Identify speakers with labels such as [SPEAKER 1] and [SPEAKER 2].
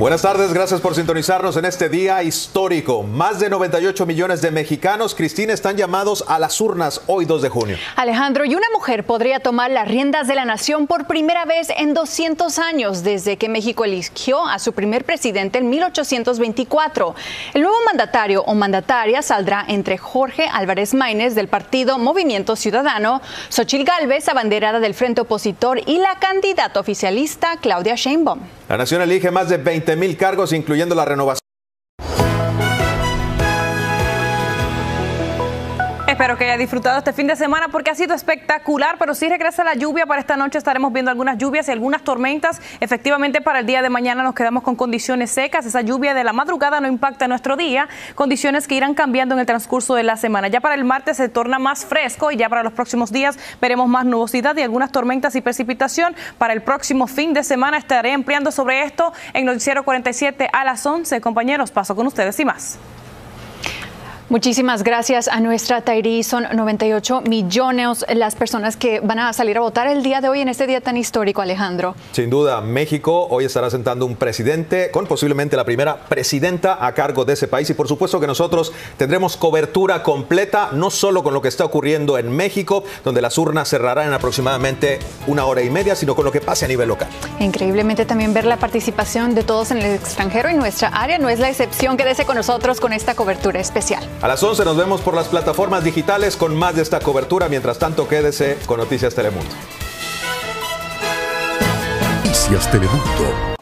[SPEAKER 1] Buenas tardes, gracias por sintonizarnos en este día histórico. Más de 98 millones de mexicanos, Cristina, están llamados a las urnas hoy 2 de junio.
[SPEAKER 2] Alejandro, y una mujer podría tomar las riendas de la nación por primera vez en 200 años desde que México eligió a su primer presidente en 1824. El nuevo mandatario o mandataria saldrá entre Jorge Álvarez Maínez del partido Movimiento Ciudadano, Xochil Gálvez, abanderada del Frente Opositor y la candidata oficialista Claudia Sheinbaum.
[SPEAKER 1] La nación elige más de 20 mil cargos, incluyendo la renovación.
[SPEAKER 3] Espero que haya disfrutado este fin de semana porque ha sido espectacular, pero si regresa la lluvia para esta noche. Estaremos viendo algunas lluvias y algunas tormentas. Efectivamente, para el día de mañana nos quedamos con condiciones secas. Esa lluvia de la madrugada no impacta nuestro día, condiciones que irán cambiando en el transcurso de la semana. Ya para el martes se torna más fresco y ya para los próximos días veremos más nubosidad y algunas tormentas y precipitación. Para el próximo fin de semana estaré empleando sobre esto en Noticiero 47 a las 11. Compañeros, paso con ustedes y más.
[SPEAKER 2] Muchísimas gracias a nuestra Tairi. Son 98 millones las personas que van a salir a votar el día de hoy en este día tan histórico, Alejandro.
[SPEAKER 1] Sin duda, México hoy estará sentando un presidente con posiblemente la primera presidenta a cargo de ese país y por supuesto que nosotros tendremos cobertura completa, no solo con lo que está ocurriendo en México, donde las urnas cerrarán en aproximadamente una hora y media, sino con lo que pase a nivel local.
[SPEAKER 2] Increíblemente también ver la participación de todos en el extranjero y nuestra área no es la excepción. Quédese con nosotros con esta cobertura especial.
[SPEAKER 1] A las 11 nos vemos por las plataformas digitales con más de esta cobertura. Mientras tanto, quédese con Noticias Telemundo.
[SPEAKER 4] Noticias Telemundo.